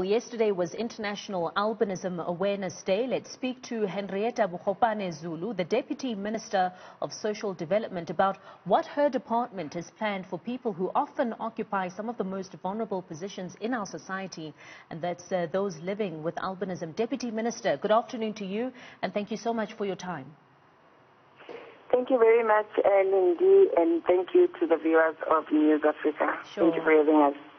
Well, yesterday was International Albinism Awareness Day. Let's speak to Hendrietta Bogopane Zulu, the Deputy Minister of Social Development, about what her department has planned for people who often occupy some of the most vulnerable positions in our society, and that's uh, those living with albinism. Deputy Minister, good afternoon to you, and thank you so much for your time. Thank you very much, uh, Lindi, and thank you to the viewers of News Africa. Sure. Thank you for having us.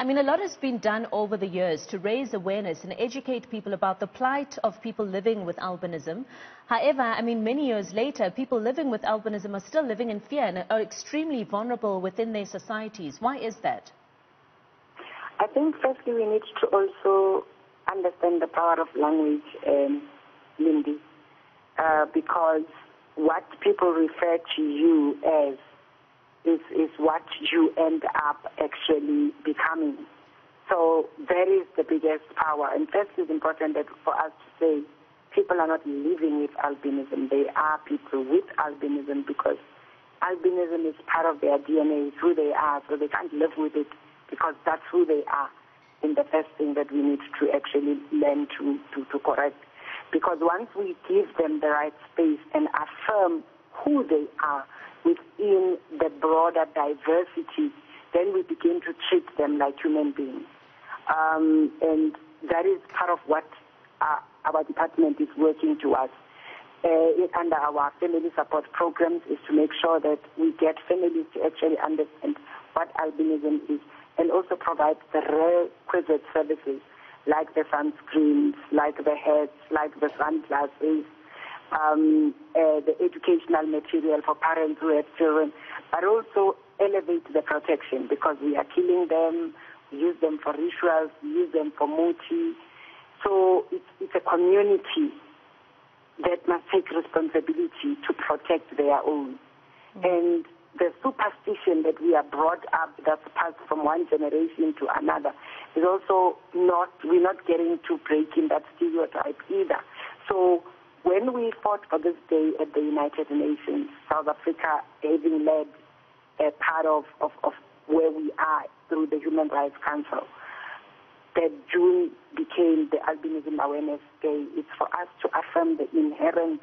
I mean, a lot has been done over the years to raise awareness and educate people about the plight of people living with albinism. However, I mean, many years later, people living with albinism are still living in fear and are extremely vulnerable within their societies. Why is that? I think firstly we need to also understand the power of language, um, Lindi, uh, because what people refer to you as is, is what you end up actually becoming. So that is the biggest power. And first it's important that for us to say people are not living with albinism. They are people with albinism because albinism is part of their DNA, it's who they are, so they can't live with it because that's who they are. And the first thing that we need to actually learn to, to, to correct. Because once we give them the right space and affirm who they are, within the broader diversity, then we begin to treat them like human beings. Um, and that is part of what uh, our department is working towards. Uh, under our family support programs is to make sure that we get families to actually understand what albinism is and also provide the requisite services like the sunscreens, like the hats, like the sunglasses, um, uh, the educational material for parents who have children, but also elevate the protection because we are killing them, we use them for rituals, we use them for muti. So it's, it's a community that must take responsibility to protect their own. Mm-hmm. And the superstition that we are brought up that's passed from one generation to another is also not, we're not getting to breaking that stereotype either. So when we fought for this day at the United Nations, South Africa having led a part of, of, of where we are through the Human Rights Council, that June became the Albinism Awareness Day. It's for us to affirm the inherent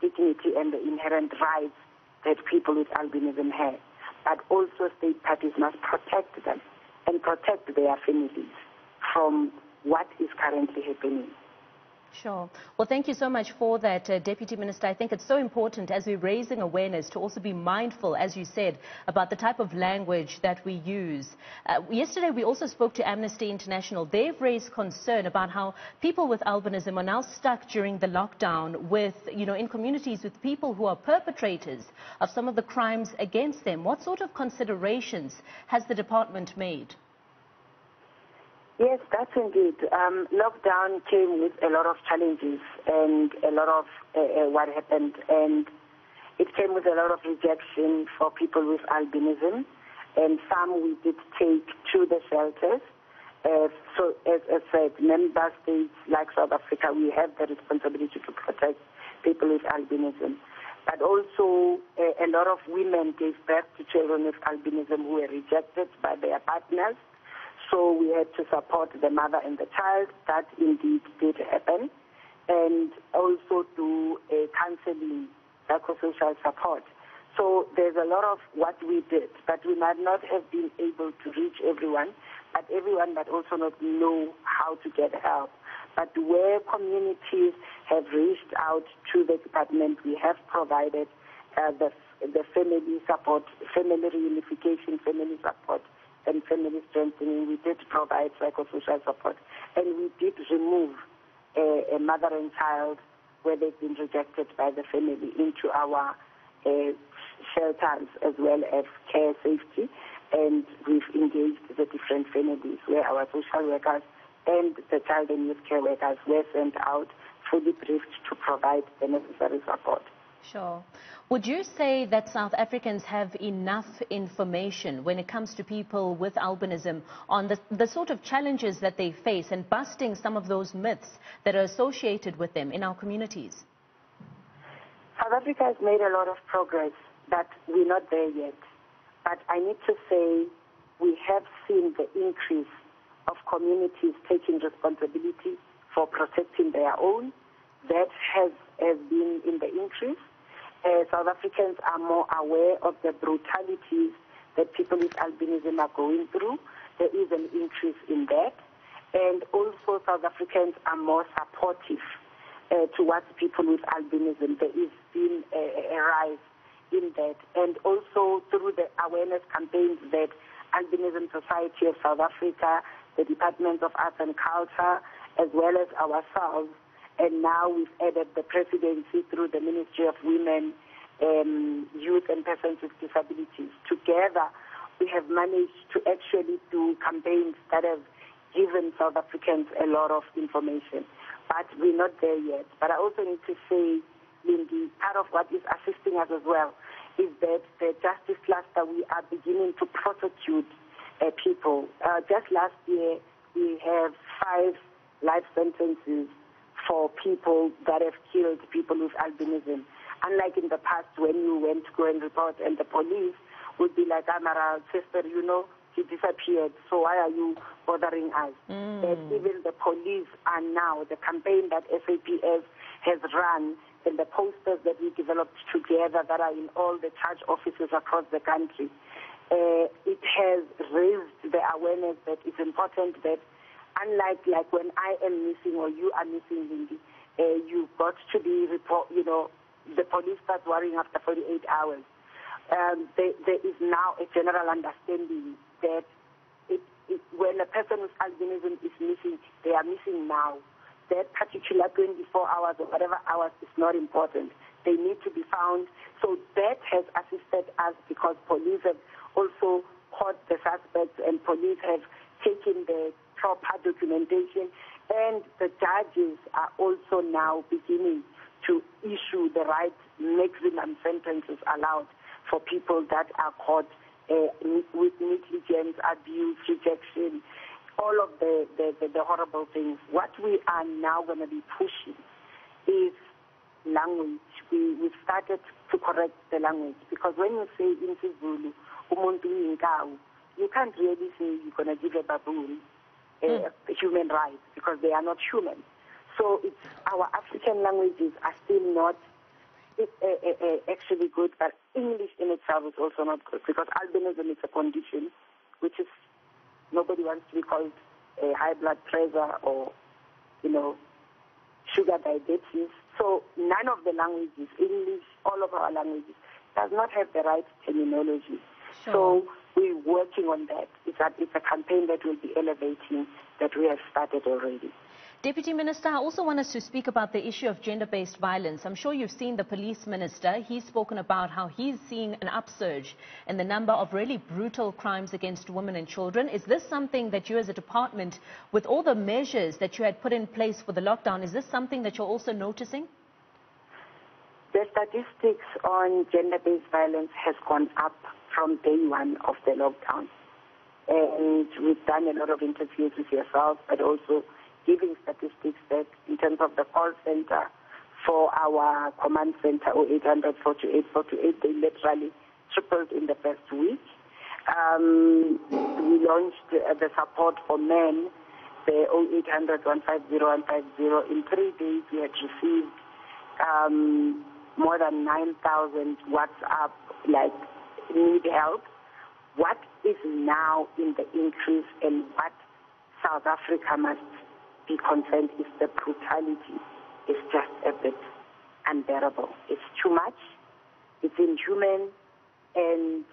dignity and the inherent rights that people with albinism have. But also state parties must protect them and protect their families from what is currently happening. Sure. Well, thank you so much for that, uh, Deputy Minister. I think it's so important as we're raising awareness to also be mindful, as you said, about the type of language that we use. Uh, yesterday, we also spoke to Amnesty International. They've raised concern about how people with albinism are now stuck during the lockdown with, you know, in communities with people who are perpetrators of some of the crimes against them. What sort of considerations has the department made? Yes, that's indeed. Um, lockdown came with a lot of challenges and a lot of uh, uh, what happened, and it came with a lot of rejection for people with albinism, and some we did take to the shelters. Uh, so, as I said, member states like South Africa, we have the responsibility to protect people with albinism. But also, uh, a lot of women gave birth to children with albinism who were rejected by their partners so we had to support the mother and the child. That indeed did happen. And also do a counseling, psychosocial support. So there's a lot of what we did, but we might not have been able to reach everyone, but everyone might also not know how to get help. But where communities have reached out to the department, we have provided uh, the, the family support, family reunification, family support and family strengthening. We did provide psychosocial support, and we did remove a, a mother and child where they've been rejected by the family into our uh, shelters as well as care safety. And we've engaged the different families where our social workers and the child and youth care workers were sent out fully briefed to provide the necessary support. Sure. Would you say that South Africans have enough information when it comes to people with albinism on the, the sort of challenges that they face and busting some of those myths that are associated with them in our communities? South Africa has made a lot of progress, but we're not there yet. But I need to say we have seen the increase of communities taking responsibility for protecting their own. That has, has been in the increase. Uh, South Africans are more aware of the brutalities that people with albinism are going through. There is an increase in that. And also South Africans are more supportive uh, towards people with albinism. There is been a, a rise in that. And also through the awareness campaigns that Albinism Society of South Africa, the Department of Arts and Culture, as well as ourselves, and now we've added the presidency through the Ministry of Women, um, Youth and Persons with Disabilities. Together, we have managed to actually do campaigns that have given South Africans a lot of information. But we're not there yet. But I also need to say, Lindi, part of what is assisting us as well is that the justice cluster, we are beginning to prosecute uh, people. Uh, just last year, we have five life sentences for people that have killed people with albinism. Unlike in the past when you went to go and report and the police would be like, Amara, sister, you know, he disappeared, so why are you bothering us? Mm. And even the police are now, the campaign that SAPS has run and the posters that we developed together that are in all the charge offices across the country, uh, it has raised the awareness that it's important that unlike like when I am missing or you are missing, Lindi, uh, you've got to be report, you know, the police starts worrying after 48 hours. Um, there, there is now a general understanding that it, it, when a person with albinism is missing, they are missing now that particular 24 hours or whatever hours is not important. They need to be found. So that has assisted us because police have also caught the suspects and police have taken the proper documentation and the judges are also now beginning to issue the right maximum sentences allowed for people that are caught uh, with negligence, abuse, rejection, all of the, the, the, the horrible things. What we are now going to be pushing is language. We, we started to correct the language because when you say in Zulu, you can't really say you're going to give a baboon mm. human rights because they are not human. So it's our African languages are still not it, uh, uh, actually good, but English in itself is also not good because albinism is a condition which is Nobody wants to be called a high blood pressure or, you know, sugar diabetes. So none of the languages, English, all of our languages, does not have the right terminology. Sure. So we're working on that. It's a, it's a campaign that will be elevating that we have started already. Deputy Minister, I also want us to speak about the issue of gender-based violence. I'm sure you've seen the police minister. He's spoken about how he's seeing an upsurge in the number of really brutal crimes against women and children. Is this something that you as a department, with all the measures that you had put in place for the lockdown, is this something that you're also noticing? The statistics on gender-based violence has gone up from day one of the lockdown. And we've done a lot of interviews with yourself, but also giving statistics that in terms of the call center for our command center 0800 428 428, they literally tripled in the first week. Um, we launched uh, the support for men, the 0800 150 150. In three days, we had received um, more than 9,000 WhatsApp, like, need help. What is now in the increase and what South Africa must be concerned is the brutality is just a bit unbearable. It's too much. It's inhuman. And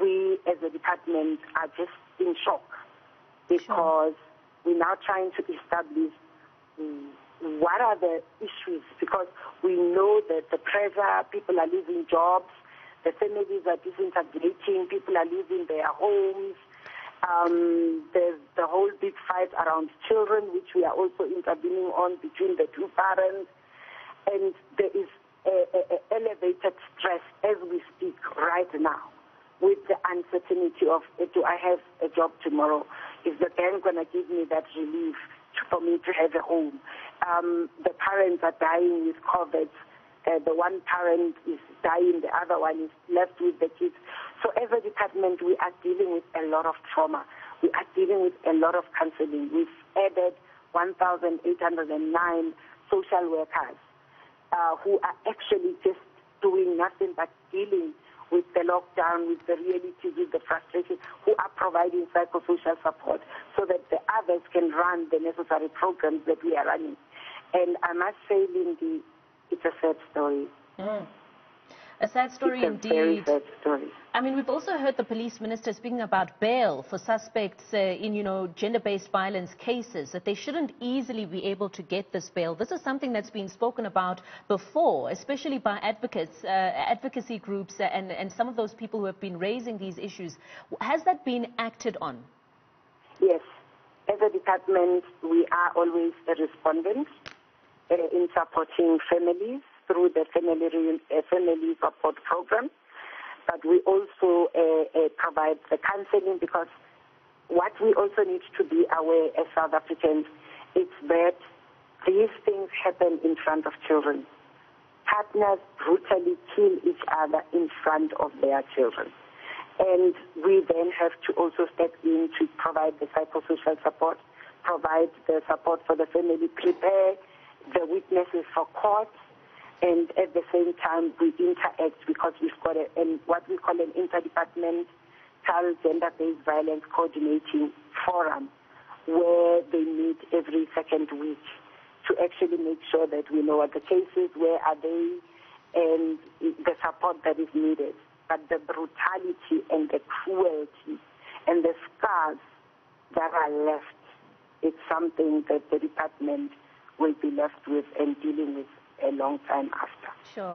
we as a department are just in shock because sure. we're now trying to establish what are the issues because we know that the pressure, people are losing jobs, the families are disintegrating, people are leaving their homes, um, there's the whole big fight around children, which we are also intervening on between the two parents. And there is a, a, a elevated stress as we speak right now with the uncertainty of do I have a job tomorrow? Is the bank going to give me that relief for me to have a home? Um, the parents are dying with COVID. Uh, the one parent is dying, the other one is left with the kids. So as a department, we are dealing with a lot of trauma. We are dealing with a lot of counseling. We've added 1,809 social workers uh, who are actually just doing nothing but dealing with the lockdown, with the reality, with the frustration, who are providing psychosocial support so that the others can run the necessary programs that we are running. And I must say, Lindi, it's a sad story. Mm. A sad story it's indeed. Very sad story. I mean, we've also heard the police minister speaking about bail for suspects uh, in, you know, gender-based violence cases, that they shouldn't easily be able to get this bail. This is something that's been spoken about before, especially by advocates, uh, advocacy groups, uh, and, and some of those people who have been raising these issues. Has that been acted on? Yes. As a department, we are always a respondent in supporting families through the family, uh, family support program. But we also uh, uh, provide the counseling because what we also need to be aware as South Africans is that these things happen in front of children. Partners brutally kill each other in front of their children. And we then have to also step in to provide the psychosocial support, provide the support for the family, prepare the witnesses for court, and at the same time we interact because we've got a, an, what we call an interdepartmental gender-based violence coordinating forum where they meet every second week to actually make sure that we know what the cases, where are they, and the support that is needed. But the brutality and the cruelty and the scars that are left, it's something that the department will be left with and dealing with a long time after. Sure.